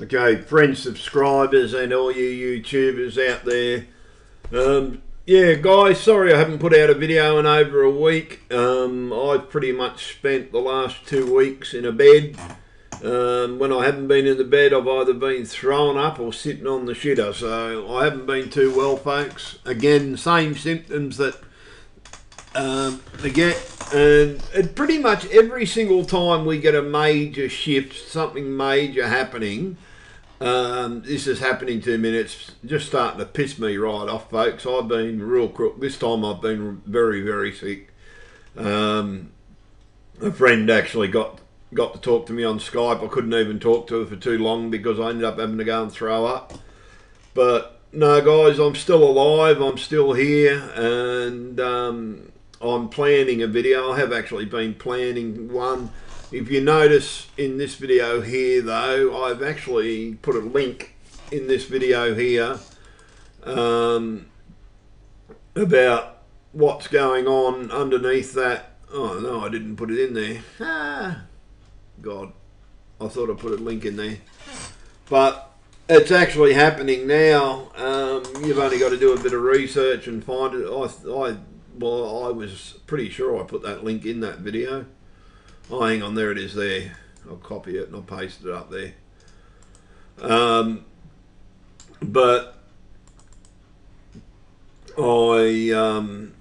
Okay, friends, subscribers, and all you YouTubers out there. Um, yeah, guys, sorry I haven't put out a video in over a week. Um, I've pretty much spent the last two weeks in a bed. Um, when I haven't been in the bed, I've either been thrown up or sitting on the shitter. So I haven't been too well, folks. Again, same symptoms that um, they get. And it pretty much every single time we get a major shift, something major happening, um, this is happening to me and it's just starting to piss me right off, folks. I've been real crook. This time I've been very, very sick. Um, a friend actually got got to talk to me on Skype. I couldn't even talk to her for too long because I ended up having to go and throw up. But no, guys, I'm still alive. I'm still here, and um, I'm planning a video. I have actually been planning one. If you notice in this video here though, I've actually put a link in this video here um, about what's going on underneath that. Oh no, I didn't put it in there. Ah, God, I thought I put a link in there. But it's actually happening now. Um, you've only got to do a bit of research and find it. I, I well, I was pretty sure I put that link in that video. Oh, hang on, there it is there. I'll copy it and I'll paste it up there. Um, but I, um,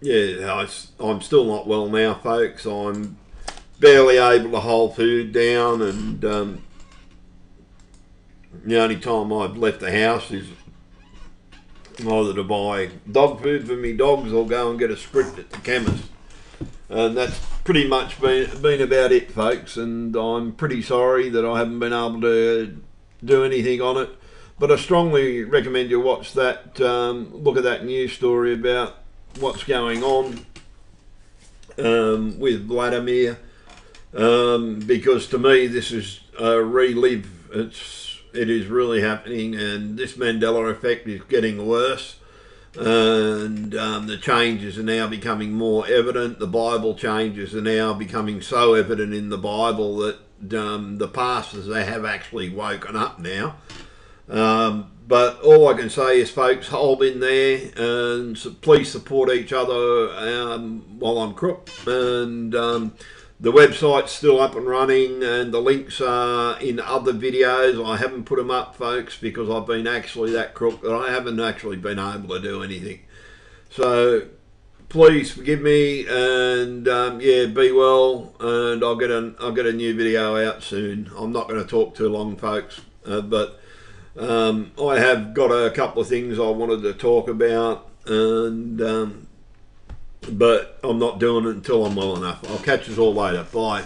yeah, I, I'm still not well now, folks. I'm barely able to hold food down, and um, the only time I've left the house is either to buy dog food for me dogs or go and get a script at the chemist. And that's pretty much been, been about it, folks. And I'm pretty sorry that I haven't been able to do anything on it. But I strongly recommend you watch that, um, look at that news story about what's going on um, with Vladimir. Um, because to me, this is a relive. It's it is really happening, and this Mandela effect is getting worse. And um, the changes are now becoming more evident. The Bible changes are now becoming so evident in the Bible that um, the pastors they have actually woken up now. Um, but all I can say is, folks, hold in there and please support each other um, while I'm crook. And um, the website's still up and running, and the links are in other videos. I haven't put them up, folks, because I've been actually that crook that I haven't actually been able to do anything. So please forgive me, and um, yeah, be well, and I'll get a I'll get a new video out soon. I'm not going to talk too long, folks, uh, but um, I have got a couple of things I wanted to talk about, and um, but I'm not doing it until I'm well enough. I'll catch us all later. Bye.